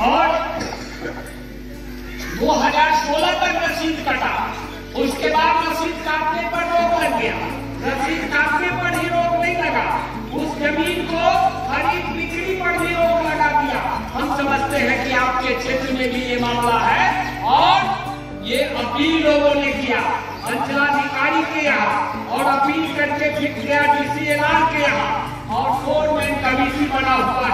और 2016 तक रसीद कटा। उसके बाद रसीद काटने पर रोक लग गया। रसीद काटने पर ही रोक नहीं लगा। उस ज़मीन को खरीद, बिक्री पर भी रोक लगा दिया। हम समझते हैं कि आपके क्षेत्र में भी ये मामला है और ये अपील लोगों ने किया अंचलाधिकारी के यहाँ, और अपील करके फिर गया डीसी एलान के यहाँ। और फोर मैन कमेटी बना हुआ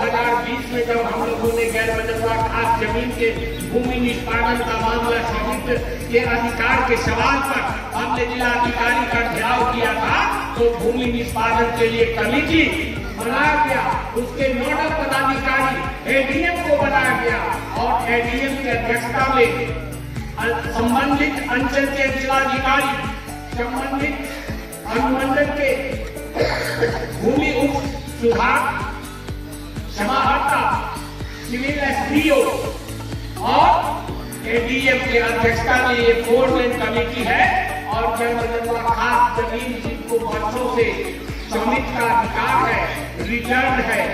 2020 में जब हम लोगों ने गैर बजटवा खास ज़मीन के भूमि निष्पादन का मामला सहित के अधिकार के सवाल पर हमने जिला अधिकारी का घेराव किया था तो भूमि निष्पादन के लिए कमेटी बनाया गया। उसके नोडल पदाधिकारी एडीएम को बनाया गया और एडीएम की अध्यक्षता में संबंधित अंचल के जिलाधिकारी, संबंधित अनुमंडल के भूमि उप सुधार सिविल एसडीओ और एडीएम के अध्यक्षता में ये फोर मैन कमेटी है और जनता खास ज़मीन जिनको वर्षों से समित का अधिकार है रिटर्न है,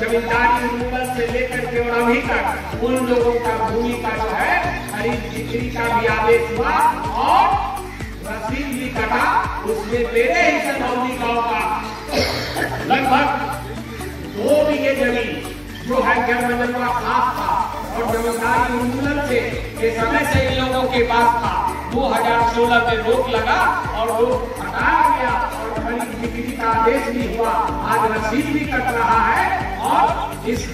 जमींदारी से लेकर के और अभी तक उन लोगों का भूमि का जो है, खरीद बिक्री का भी आदेश हुआ और रसीद भी कटा। उसमें मेरे ही सनौली गाँव का लगभग दो बीघे ज़मीन जो है जन्मजन्मा खास था और जमींदारी उन्मूलन से के समय से इन लोगों के पास था। 2016 में रोक लगा और रोक हटाया गया और खरीद बिक्री का आदेश भी हुआ। आज रसीद भी कट रहा है और इस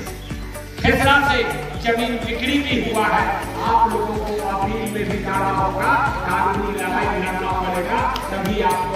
खेसरा से ज़मीन बिक्री भी हुआ है। आप लोगों को अपील में भी जाना होगा। कानूनी लड़ाई लड़ना पड़ेगा, तभी आपको